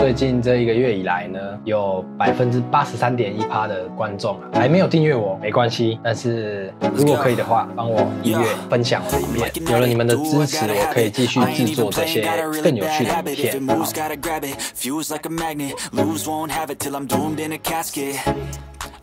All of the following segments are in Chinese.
最近这一个月以来呢，有百分之八十三点一趴的观众啊，还没有订阅我，没关系。但是如果可以的话，帮我订阅、分享我的影片。有了你们的支持，我可以继续制作这些更有趣的影片。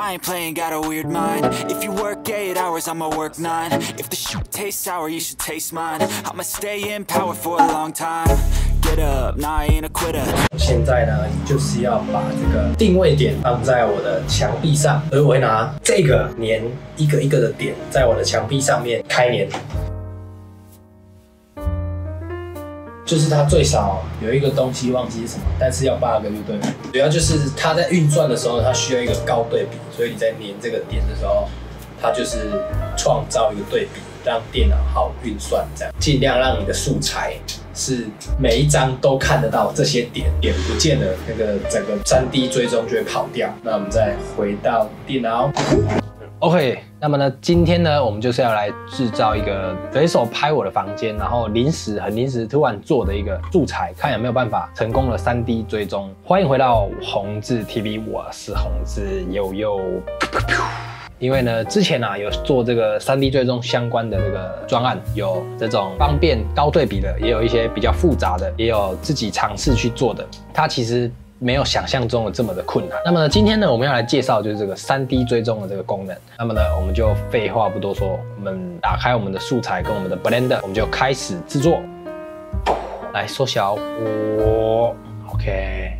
I ain't playing, got a weird mind. If you work eight hours, I'ma work nine. If the shit tastes sour, you should taste mine. I'ma stay in power for a long time. Get up, nah, I ain't a quitter. 现在呢，就是要把这个定位点放在我的墙壁上，而我会拿这个粘一个一个的点在我的墙壁上面开粘。就是它最少有一个东西忘记是什么，但是要八个就对了。主要就是它在运算的时候，它需要一个高对比，所以你在连这个点的时候，它就是创造一个对比，让电脑好运算，这样尽量让你的素材是每一张都看得到这些点，点不见了，那个整个三 D 追踪就会跑掉。那我们再回到电脑。OK，那么呢，今天呢，我们就是要来制造一个随手拍我的房间，然后临时很临时突然做的一个素材，看有没有办法成功的 3D 追踪。欢迎回到红字 TV，我是红字悠悠。因为呢，之前啊有做这个 3D 追踪相关的这个专案，有这种方便高对比的，也有一些比较复杂的，也有自己尝试去做的。它其实。没有想象中的这么的困难。那么呢，今天呢，我们要来介绍就是这个三 D 追踪的这个功能。那么呢，我们就废话不多说，我们打开我们的素材跟我们的 Blender，我们就开始制作。来缩小我，OK，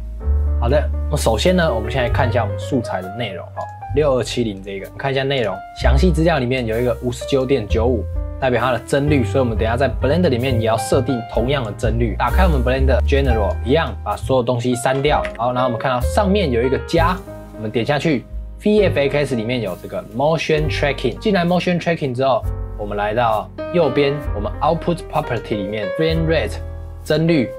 好的。那首先呢，我们现在看一下我们素材的内容哦，六二七零这个，看一下内容，详细资料里面有一个五十九点九五。代表它的帧率，所以我们等下在 Blender 里面也要设定同样的帧率。打开我们 Blender General，一样把所有东西删掉。好，然后我们看到上面有一个加，我们点下去，VFX 里面有这个 Motion Tracking。进来 Motion Tracking 之后，我们来到右边，我们 Output Property 里面 Frame Rate 帧率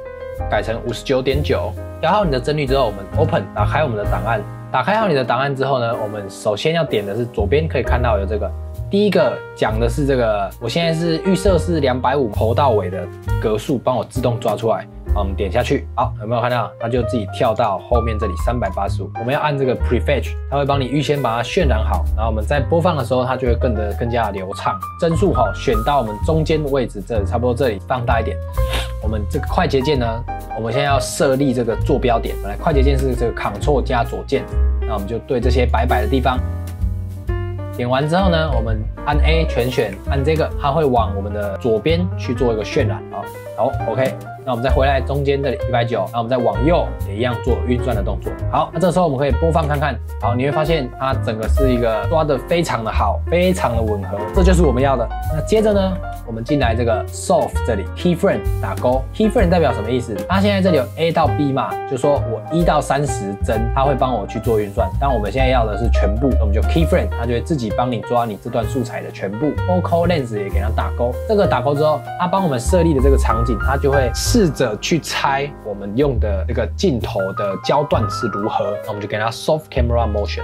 改成五十九点九。调好你的帧率之后，我们 Open 打开我们的档案。打开好你的档案之后呢，我们首先要点的是左边可以看到有这个。第一个讲的是这个，我现在是预设是两百五头到尾的格数，帮我自动抓出来。好，我们点下去，好，有没有看到？它就自己跳到后面这里三百八十五。我们要按这个 prefetch，它会帮你预先把它渲染好，然后我们在播放的时候，它就会更的更加流畅。帧数哈，选到我们中间的位置，这里差不多这里放大一点。我们这个快捷键呢，我们现在要设立这个坐标点。本来快捷键是这个 Ctrl 加左键，那我们就对这些白白的地方。点完之后呢，我们按 A 全选，按这个，它会往我们的左边去做一个渲染啊。好，OK。那我们再回来中间这里一百九，那我们再往右也一样做运算的动作。好，那这时候我们可以播放看看。好，你会发现它整个是一个抓的非常的好，非常的吻合，这就是我们要的。那接着呢，我们进来这个 Soft 这里 Keyframe 打勾，Keyframe 代表什么意思？它现在这里有 A 到 B 嘛，就说我一到三十帧，它会帮我去做运算。但我们现在要的是全部，那我们就 Keyframe，它就会自己帮你抓你这段素材的全部。ocal lens 也给它打勾，这个打勾之后，它帮我们设立的这个场景，它就会。试着去猜我们用的这个镜头的焦段是如何，那我们就给它 soft camera motion。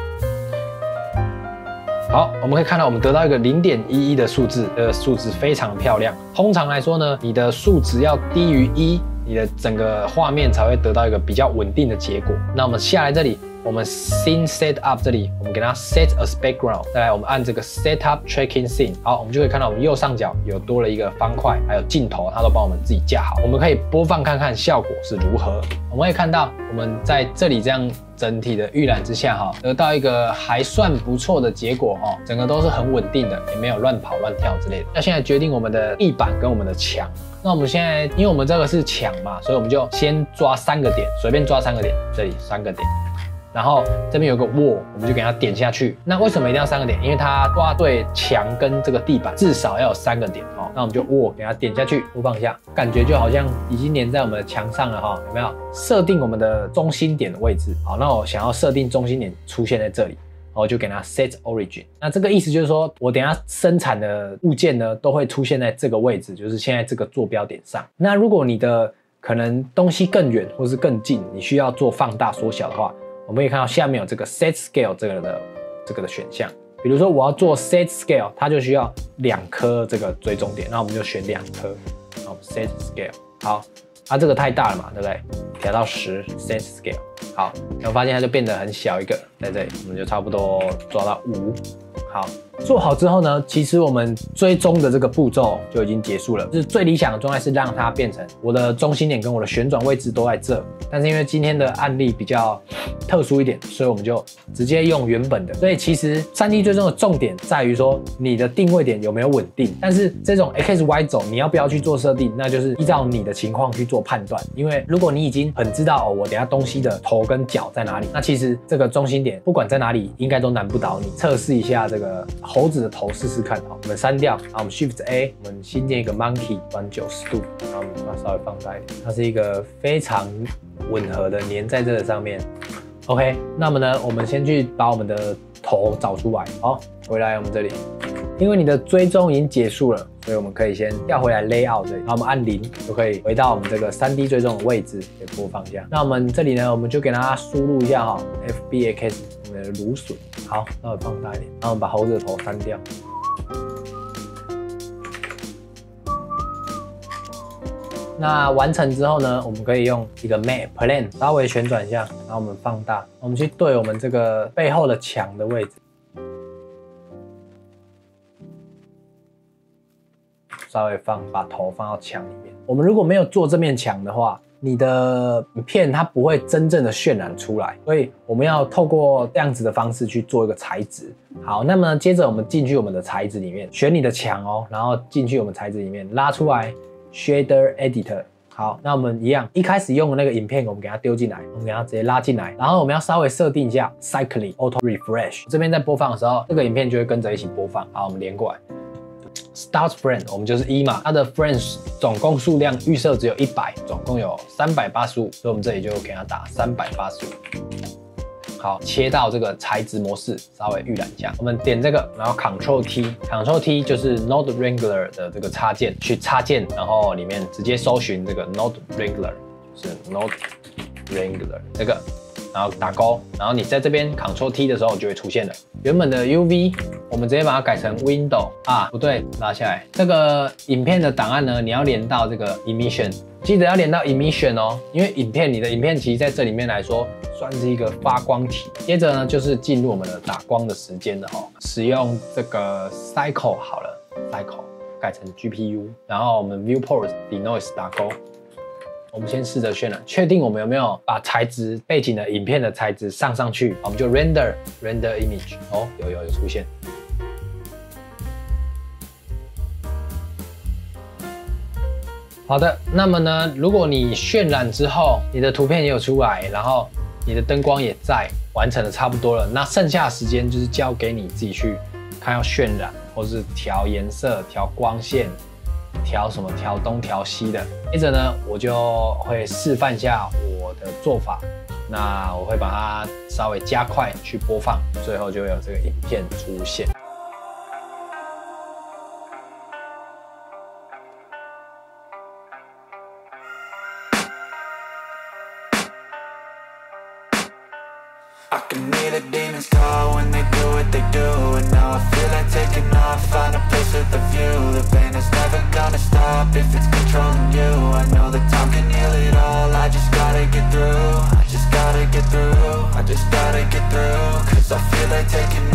好，我们可以看到我们得到一个零点一一的数字，这个数字非常漂亮。通常来说呢，你的数值要低于一，你的整个画面才会得到一个比较稳定的结果。那我们下来这里。我们 scene set up 这里，我们给它 set as background。再来，我们按这个 set up tracking scene。好，我们就可以看到我们右上角有多了一个方块，还有镜头，它都帮我们自己架好。我们可以播放看看效果是如何。我们可以看到，我们在这里这样整体的预览之下，哈，得到一个还算不错的结果，哈，整个都是很稳定的，也没有乱跑乱跳之类的。那现在决定我们的地板跟我们的墙。那我们现在，因为我们这个是墙嘛，所以我们就先抓三个点，随便抓三个点，这里三个点。然后这边有个握，我们就给它点下去。那为什么一定要三个点？因为它抓对墙跟这个地板至少要有三个点哦。那我们就握给它点下去，播放一下，感觉就好像已经粘在我们的墙上了哈。有没有？设定我们的中心点的位置。好，那我想要设定中心点出现在这里，我就给它 set origin。那这个意思就是说我等下生产的物件呢，都会出现在这个位置，就是现在这个坐标点上。那如果你的可能东西更远或是更近，你需要做放大缩小的话。我们可以看到下面有这个 set scale 这个的这个的选项，比如说我要做 set scale，它就需要两颗这个追踪点，那我们就选两颗，好 set scale，好，啊，这个太大了嘛，对不对？调到十 set scale，好，然后发现它就变得很小一个，在这里我们就差不多抓到五。好，做好之后呢，其实我们追踪的这个步骤就已经结束了。就是最理想的状态是让它变成我的中心点跟我的旋转位置都在这。但是因为今天的案例比较特殊一点，所以我们就直接用原本的。所以其实三 D 追踪的重点在于说你的定位点有没有稳定。但是这种 X Y 轴你要不要去做设定，那就是依照你的情况去做判断。因为如果你已经很知道哦，我等下东西的头跟脚在哪里，那其实这个中心点不管在哪里，应该都难不倒你。测试一下这个。猴子的头试试看，好，我们删掉，啊，我们 Shift A，我们新建一个 Monkey，转九十度，然后我们把它稍微放大一点，它是一个非常吻合的粘在这个上面。OK，那么呢，我们先去把我们的头找出来，好，回来我们这里，因为你的追踪已经结束了，所以我们可以先调回来 Layout 这，然后我们按零就可以回到我们这个三 D 追踪的位置，给播放一下。那我们这里呢，我们就给它输入一下哈，FBX。的芦笋，好，稍微放大一点，然后把猴子的头删掉。那完成之后呢，我们可以用一个 Map Plan 稍微旋转一下，然后我们放大，我们去对我们这个背后的墙的位置，稍微放，把头放到墙里面。我们如果没有做这面墙的话，你的影片它不会真正的渲染出来，所以我们要透过这样子的方式去做一个材质。好，那么接着我们进去我们的材质里面，选你的墙哦，然后进去我们材质里面拉出来，Shader Editor。好，那我们一样，一开始用的那个影片，我们给它丢进来，我们给它直接拉进来，然后我们要稍微设定一下 Cycling Auto Refresh，这边在播放的时候，这个影片就会跟着一起播放。好，我们连过来。Start friend，我们就是一嘛，它的 friends 总共数量预设只有一百，总共有三百八十五，所以我们这里就给它打三百八十五。好，切到这个材质模式，稍微预览一下。我们点这个，然后 Ctrl T，Ctrl T 就是 Node Wrangler 的这个插件，去插件，然后里面直接搜寻这个 Node Wrangler，是 Node Wrangler 这个。然后打勾，然后你在这边 Ctrl T 的时候就会出现了。原本的 UV，我们直接把它改成 Window 啊，不对，拉下来。这个影片的档案呢，你要连到这个 Emission，记得要连到 Emission 哦，因为影片你的影片其实在这里面来说算是一个发光体。接着呢，就是进入我们的打光的时间了哦，使用这个 Cycle 好了，Cycle 改成 GPU，然后我们 Viewport Denoise 打勾。我们先试着渲染，确定我们有没有把材质背景的影片的材质上上去，我们就 render render image。哦，有有有出现。好的，那么呢，如果你渲染之后，你的图片也有出来，然后你的灯光也在，完成的差不多了，那剩下时间就是交给你自己去看要渲染，或是调颜色、调光线。调什么？调东调西的。接着呢，我就会示范一下我的做法。那我会把它稍微加快去播放，最后就有这个影片出现。If it's controlling you. I know that time can heal it all. I just gotta get through. I just gotta get through. I just gotta get through. Cause I feel like taking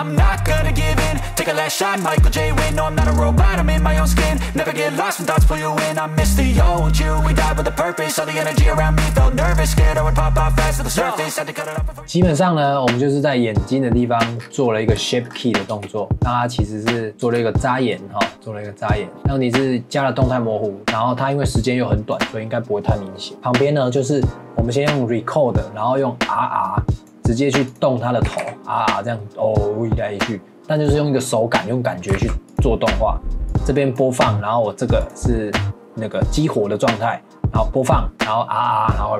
I'm not gonna give in Take a last shot, Michael J. Win No, I'm not a robot, I'm in my own skin Never get lost when thoughts pull you in I miss the old you, we died with a purpose All the energy around me felt nervous Scared I would pop off fast to the surface Had to cut it off before 基本上呢，我们就是在眼睛的地方做了一个 shape key 的动作，那它其实是做了一个扎眼哈、做了一个扎眼。然后你是加了动态模糊，然后它因为时间又很短，所以应该不会太明显。旁边呢，就是我们先用 record，然后用 RR 直接去动它的头啊这样哦一来一去，但就是用一个手感，用感觉去做动画。这边播放，然后我这个是那个激活的状态，然后播放，然后啊，然后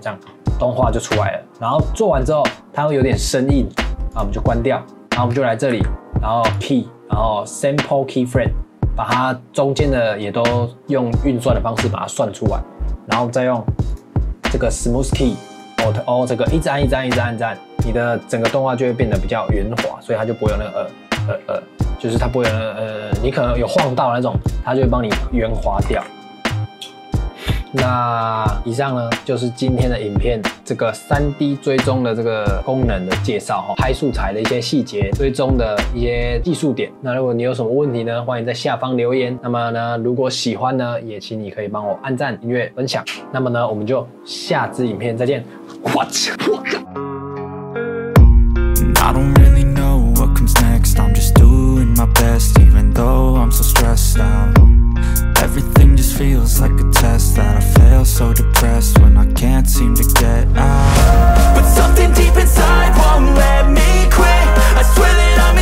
这样动画就出来了。然后做完之后，它会有点生硬，那我们就关掉，然后我们就来这里，然后 P，然后 Sample Keyframe，把它中间的也都用运算的方式把它算出来，然后再用这个 Smooth Key，哦这个一直按一直按一直按一直按，你的整个动画就会变得比较圆滑，所以它就不会有那个呃呃呃，就是它不会有呃，你可能有晃到那种，它就会帮你圆滑掉。那以上呢就是今天的影片这个三 D 追踪的这个功能的介绍哈，拍素材的一些细节，追踪的一些技术点。那如果你有什么问题呢，欢迎在下方留言。那么呢，如果喜欢呢，也请你可以帮我按赞、订阅、分享。那么呢，我们就下支影片再见。What? what? I don't really know what comes next I'm just doing my best Even though I'm so stressed out Everything just feels like a test That I fail so depressed When I can't seem to get out But something deep inside won't let me quit I swear that I'm